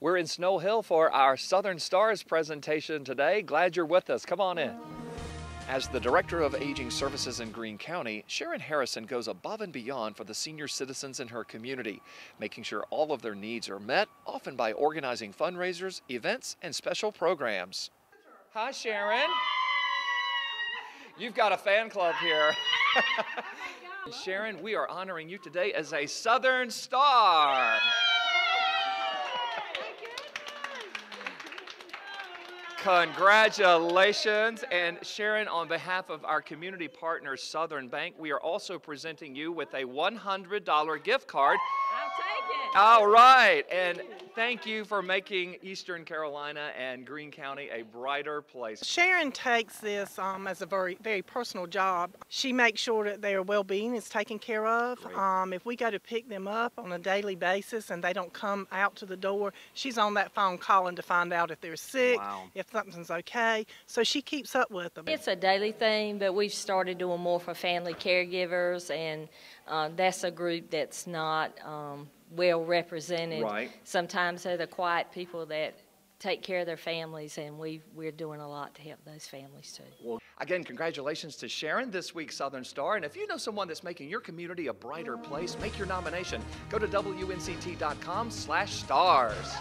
We're in Snow Hill for our Southern Stars presentation today. Glad you're with us. Come on in. As the Director of Aging Services in Greene County, Sharon Harrison goes above and beyond for the senior citizens in her community, making sure all of their needs are met, often by organizing fundraisers, events, and special programs. Hi, Sharon. You've got a fan club here. Sharon, we are honoring you today as a Southern Star. Congratulations. And Sharon, on behalf of our community partner, Southern Bank, we are also presenting you with a $100 gift card. I'll take it. All right. And thank you for making Eastern Carolina and Greene County a brighter place. Sharon takes this um, as a very, very personal job. She makes sure that their well-being is taken care of. Um, if we go to pick them up on a daily basis and they don't come out to the door, she's on that phone calling to find out if they're sick, Wow. if something's okay. So she keeps up with them. It's a daily thing, but we've started doing more for family caregivers, and uh, that's a group that's not um, well represented. Right. Sometimes they're the quiet people that take care of their families, and we we're doing a lot to help those families too. Well, again, congratulations to Sharon, this week's Southern Star. And if you know someone that's making your community a brighter place, make your nomination. Go to WNCT.com slash stars.